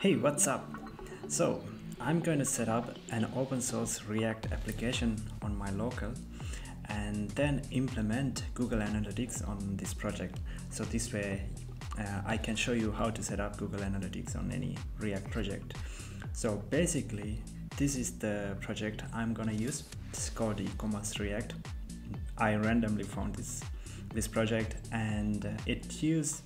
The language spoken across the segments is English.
Hey, what's up? So, I'm going to set up an open source React application on my local and then implement Google Analytics on this project. So this way uh, I can show you how to set up Google Analytics on any React project. So basically, this is the project I'm gonna use. It's called e-commerce React. I randomly found this this project and uh, it uses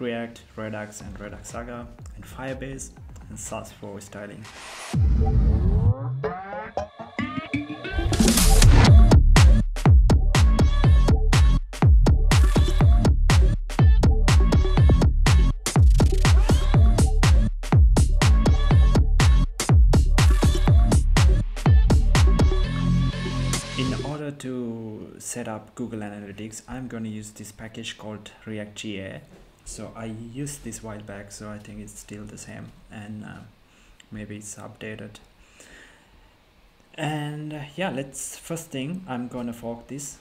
React, Redux and Redux Saga and Firebase and Sass for styling. Up Google Analytics, I'm going to use this package called React GA. So I used this while back, so I think it's still the same, and uh, maybe it's updated. And uh, yeah, let's first thing I'm gonna fork this.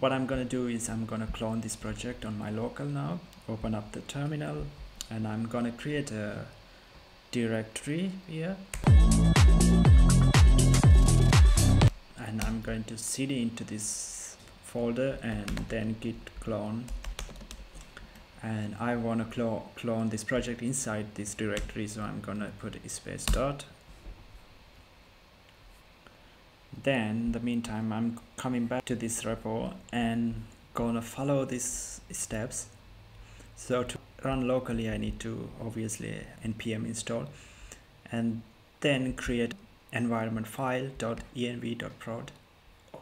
What I'm gonna do is I'm gonna clone this project on my local now, open up the terminal, and I'm gonna create a directory here and I'm going to cd into this folder and then git clone. And I want to clo clone this project inside this directory so I'm gonna put a space dot. Then in the meantime I'm coming back to this repo and gonna follow these steps. So to run locally I need to obviously npm install and then create environment file .env.prod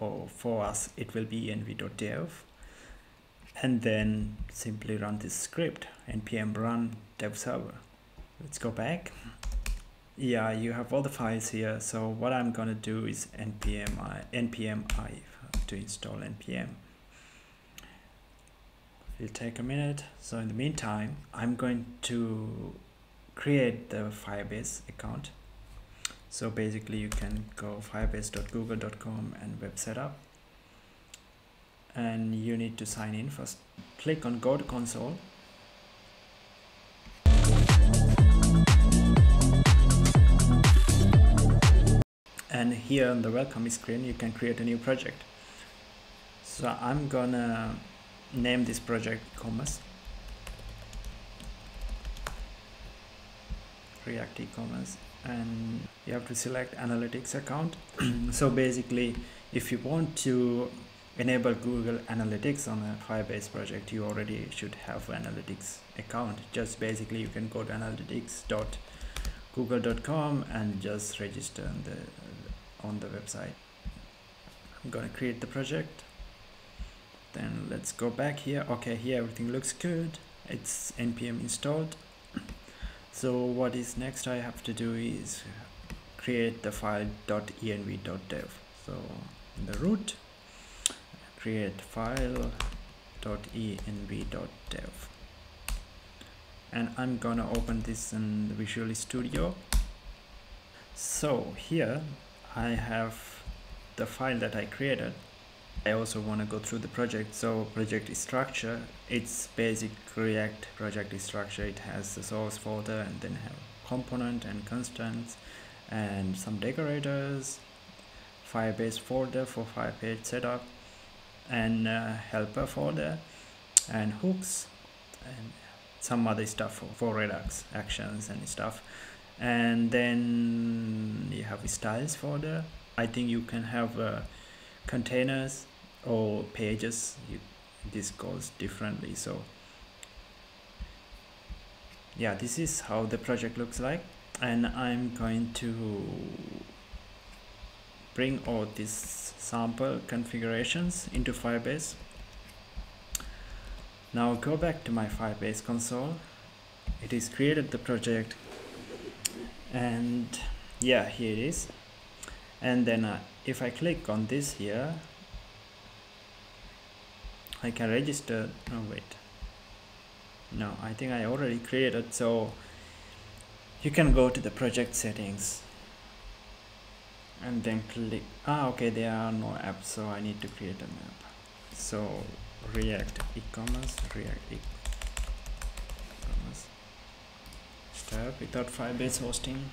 or for us it will be env.dev and then simply run this script npm run dev server. Let's go back. Yeah you have all the files here so what i'm gonna do is npm i npm i to install npm. It'll take a minute so in the meantime i'm going to create the firebase account so basically you can go firebase.google.com and web setup. And you need to sign in first. Click on go to console. And here on the welcome screen you can create a new project. So I'm gonna name this project commerce. React e-commerce and you have to select analytics account. So basically if you want to enable Google Analytics on a Firebase project you already should have analytics account. Just basically you can go to analytics.google.com and just register on the on the website. I'm gonna create the project. Then let's go back here. Okay here everything looks good. It's npm installed so what is next I have to do is create the file .env.dev so in the root create file .env.dev and I'm gonna open this in Visual Studio. So here I have the file that I created I also want to go through the project. So project structure it's basic react project structure. It has the source folder and then have component and constants and some decorators firebase folder for firebase setup and uh, helper folder and hooks and some other stuff for, for redux actions and stuff. And then you have styles folder. I think you can have uh, containers or pages you, this goes differently so. Yeah this is how the project looks like and I'm going to bring all these sample configurations into Firebase. Now go back to my Firebase console. It is created the project and yeah here it is. And then uh, if I click on this here I can register oh wait. No I think I already created so you can go to the project settings and then click ah okay there are no apps so I need to create an app. So react e-commerce react e-commerce. Start without firebase hosting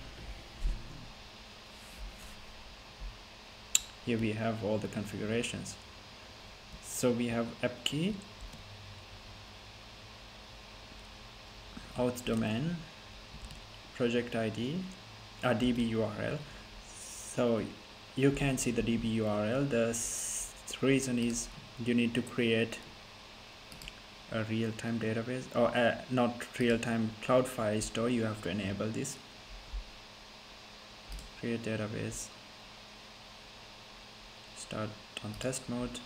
here we have all the configurations. So we have app key auth domain project id a db url so you can see the db url the reason is you need to create a real-time database or uh, not real-time cloud Firestore. You have to enable this. Create database start on test mode.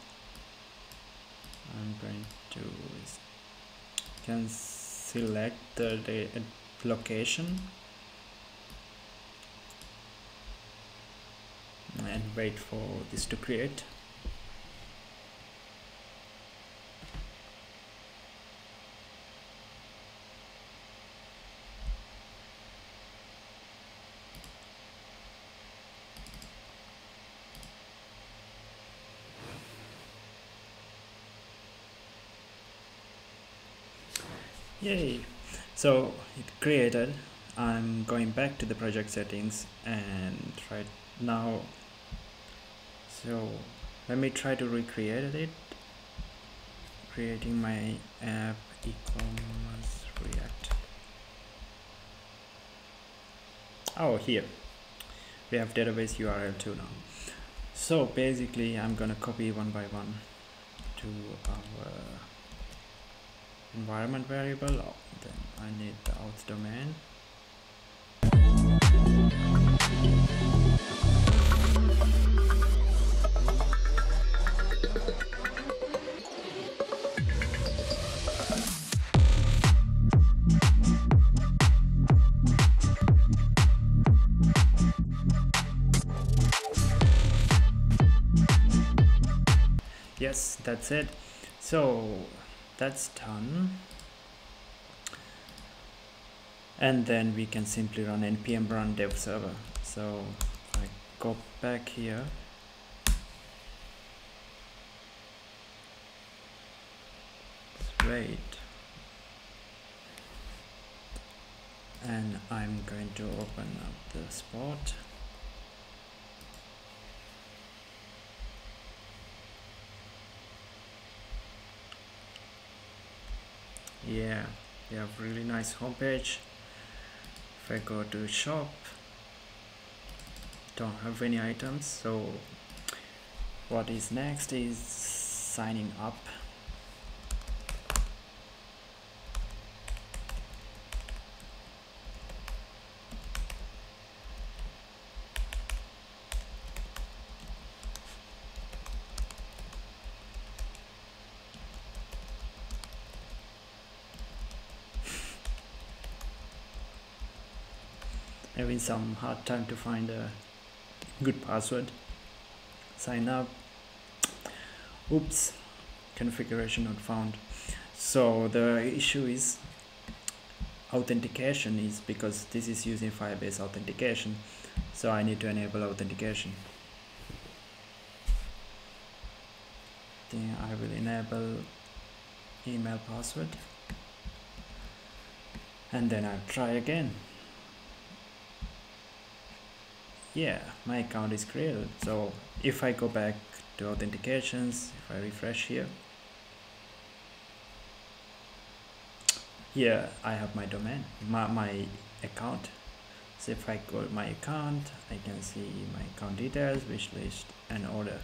I'm going to can select the location. And wait for this to create yay. So it created I'm going back to the project settings and right now so let me try to recreate it. Creating my app e-commerce react. Oh here. We have database url too now. So basically i'm gonna copy one by one to our environment variable then I need the auth domain. Yes that's it. So that's done. And then we can simply run npm run dev server. So I go back here. Wait and I'm going to open up the spot yeah they have really nice homepage. If I go to shop don't have any items so what is next is signing up some hard time to find a good password. Sign up. Oops configuration not found. So the issue is authentication is because this is using firebase authentication. So I need to enable authentication. Then I will enable email password. And then I'll try again yeah my account is created. So if I go back to authentications if I refresh here. Here I have my domain my, my account. So if I go to my account I can see my account details wish list and order.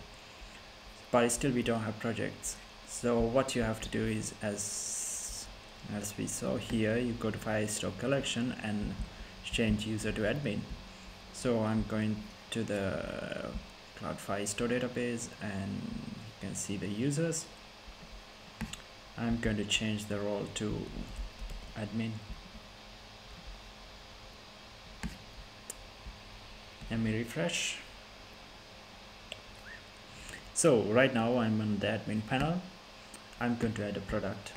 But still we don't have projects. So what you have to do is as as we saw here you go to Firestore collection and change user to admin so I'm going to the cloud Firestore database and you can see the users. I'm going to change the role to admin. Let me refresh. So right now I'm on the admin panel. I'm going to add a product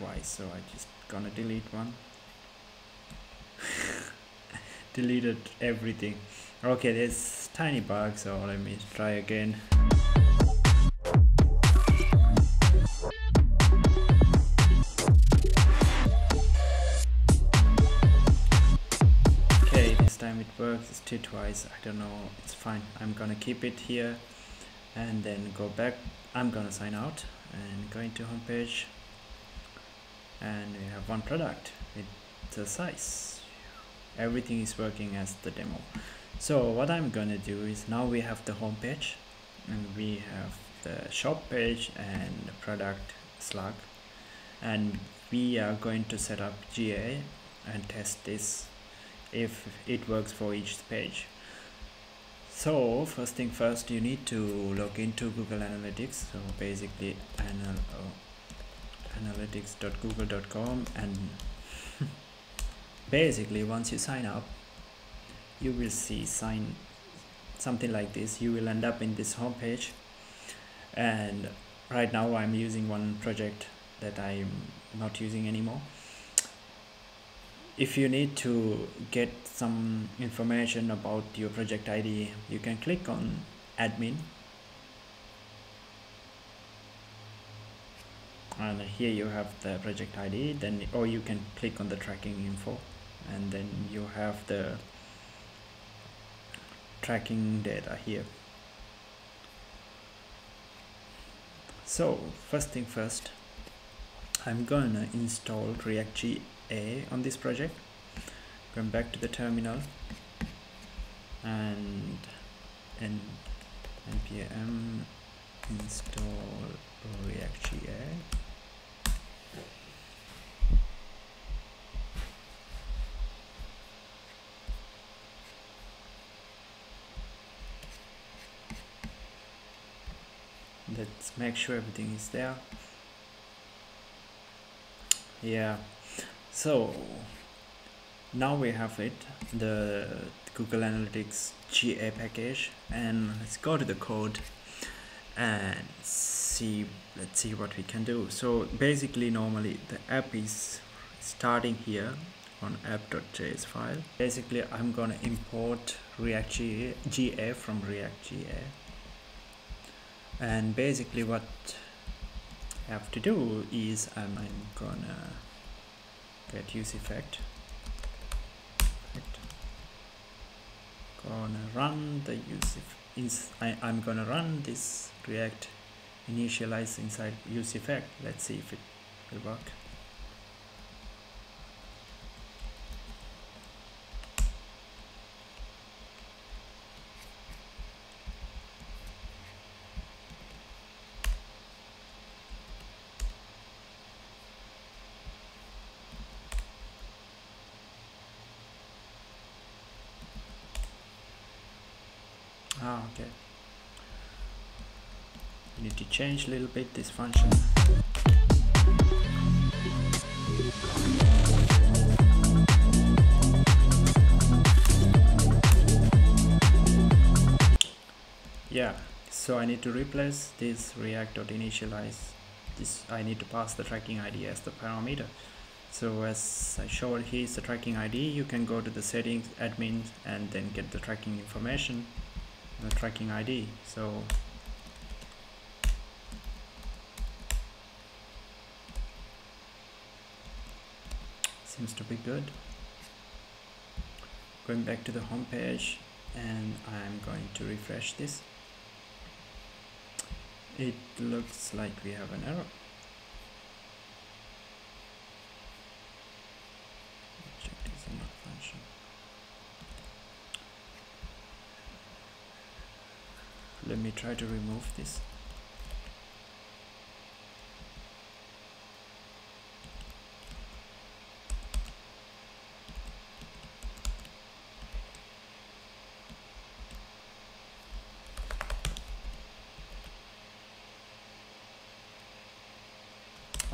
twice so I just gonna delete one. Deleted everything. Okay there's tiny bug so let me try again. Okay this time it works it's two twice I don't know it's fine. I'm gonna keep it here and then go back. I'm gonna sign out and go into homepage and we have one product. With the size. Everything is working as the demo. So what I'm gonna do is now we have the home page and we have the shop page and the product slug. And we are going to set up GA and test this if it works for each page. So first thing first you need to log into Google Analytics. So basically anal analytics.google.com and basically once you sign up you will see sign something like this. You will end up in this home page and right now I'm using one project that I'm not using anymore. If you need to get some information about your project ID you can click on admin and here you have the project ID then or you can click on the tracking info and then you have the tracking data here. So first thing first I'm gonna install React GA on this project. Going back to the terminal and and npm install React.GA let's make sure everything is there. Yeah. So now we have it the Google Analytics GA package and let's go to the code and see let's see what we can do. So basically normally the app is starting here on app.js file. Basically I'm gonna import React GA, from React GA and basically what I have to do is I'm, gonna get use effect. Gonna run the use is I, I'm gonna run this react initialize inside use effect. Let's see if it will work ah okay. We need to change a little bit this function. Yeah so I need to replace this react.initialize this I need to pass the tracking ID as the parameter. So as I showed here is the tracking ID you can go to the settings admin and then get the tracking information the tracking ID so. Seems to be good. Going back to the home page and I'm going to refresh this. It looks like we have an error let me try to remove this.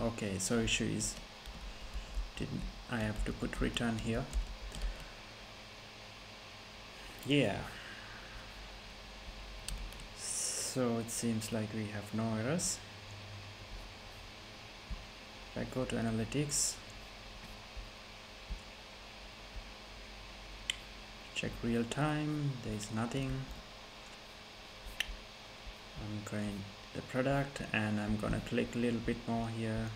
Okay so issue is didn't I have to put return here? Yeah so it seems like we have no errors. If I go to analytics. Check real time there is nothing. I'm going the product and I'm gonna click a little bit more here.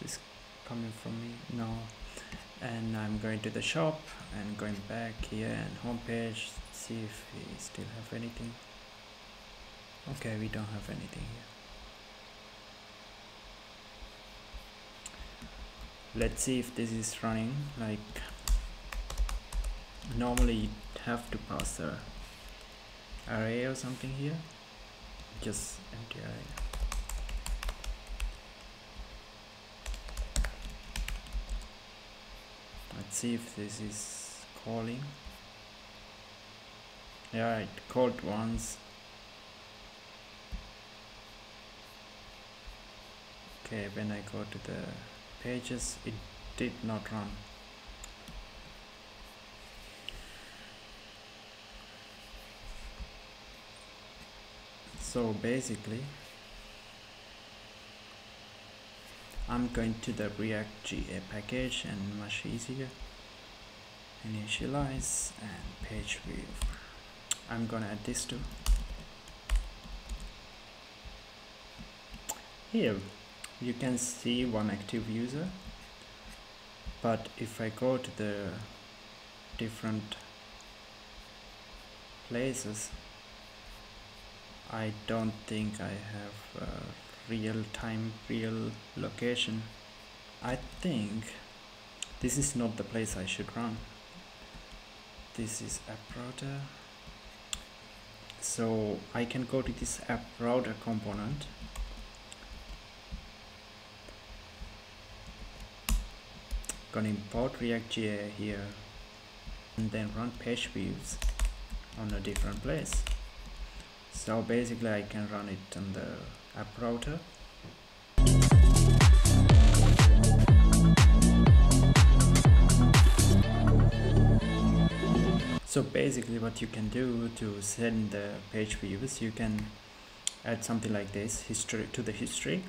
This coming from me? No. And I'm going to the shop and going back here and home page see if we still have anything. Okay we don't have anything here. Let's see if this is running like normally you have to pass a array or something here. Just empty array. Let's see if this is calling yeah it called once. Okay when I go to the pages it did not run. So basically I'm going to the react GA package and much easier initialize and page view I'm gonna add this too. Here you can see one active user but if I go to the different places I don't think I have real time real location. I think this is not the place I should run. This is app router so I can go to this app router component. Gonna import react.js here and then run page views on a different place. So basically I can run it on the app router so basically what you can do to send the page views you can add something like this history to the history.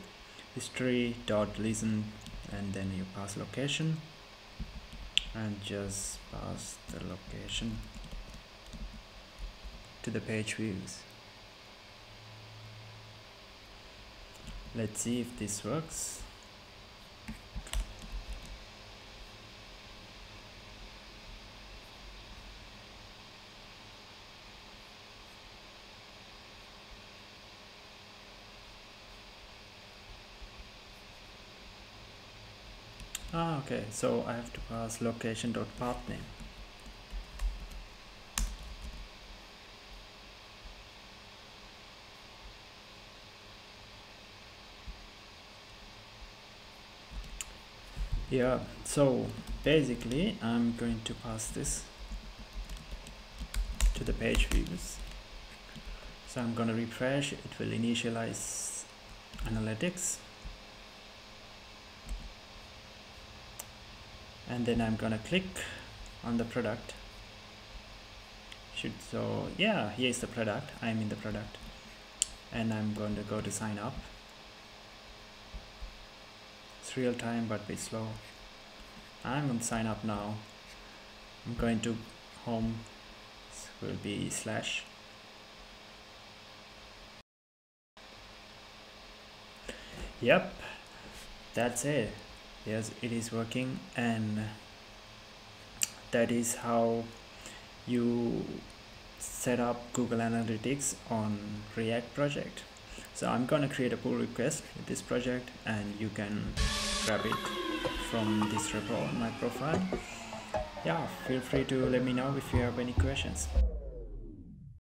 History dot listen and then you pass location. And just pass the location to the page views. Let's see if this works ah okay so I have to pass location dot path name. Yeah so basically I'm going to pass this to the page views. So I'm gonna refresh it will initialize analytics and then I'm gonna click on the product. Should so yeah here's the product. I'm in the product. And I'm going to go to sign up. It's real time but be slow. I'm to sign up now. I'm going to home. This will be slash. Yep. That's it yes it is working and that is how you set up Google Analytics on React project. So I'm gonna create a pull request with this project and you can grab it from this repo on my profile. Yeah feel free to let me know if you have any questions